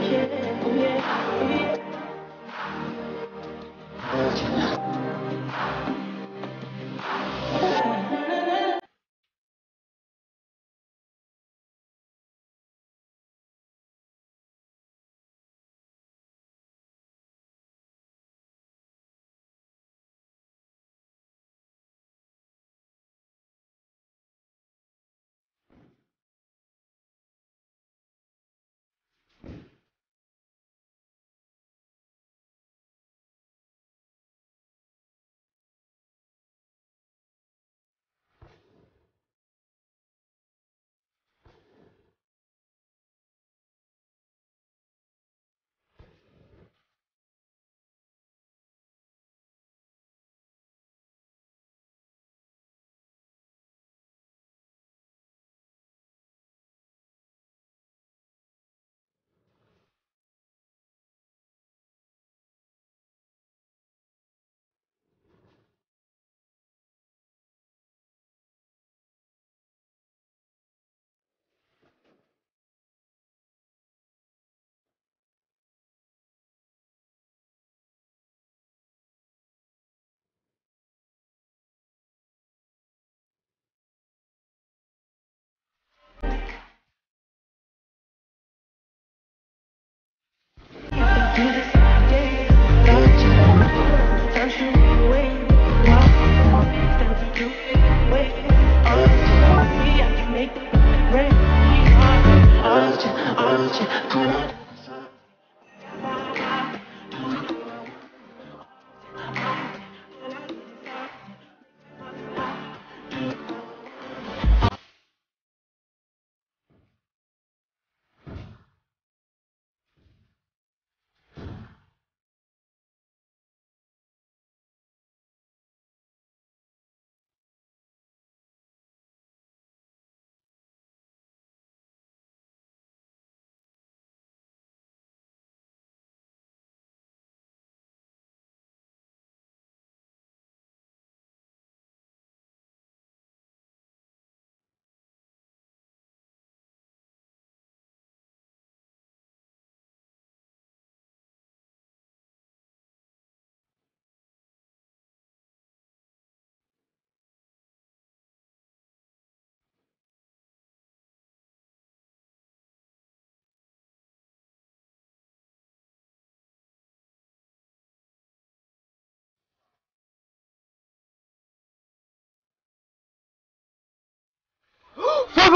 Oh yeah.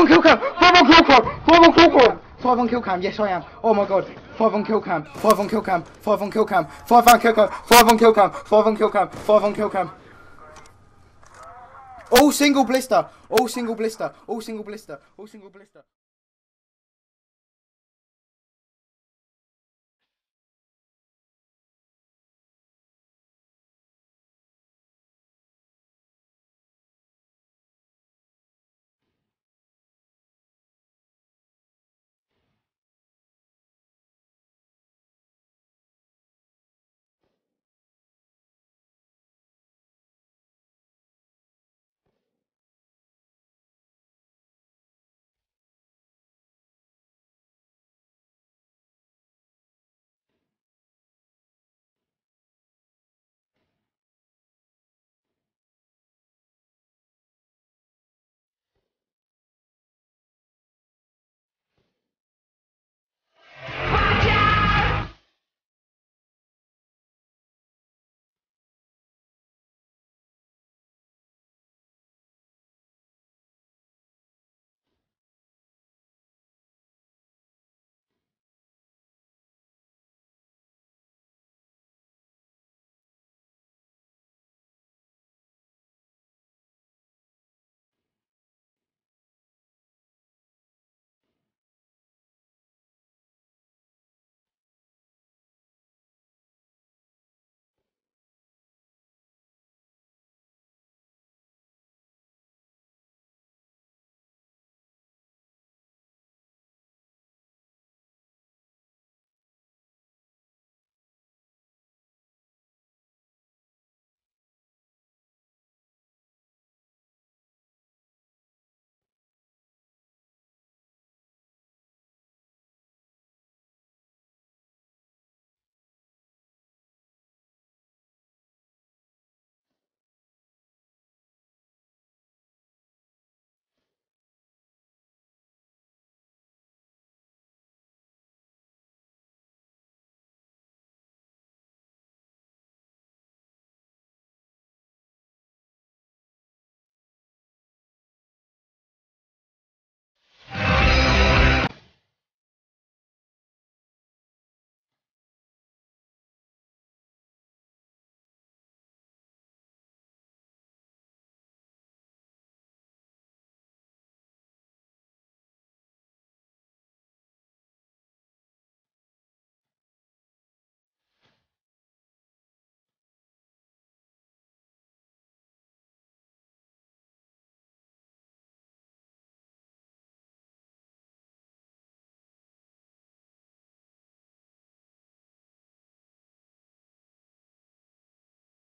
Five on kill cam! Five on kill cam! Five on kill cam! Five on kill cam, yes I am. Oh my god. Five on kill cam. Five on kill cam. Five on kill cam. Five on kill cam. Five on kill cam. Five on kill cam. Five on kill cam. All single blister. All single blister. All single blister. All single blister.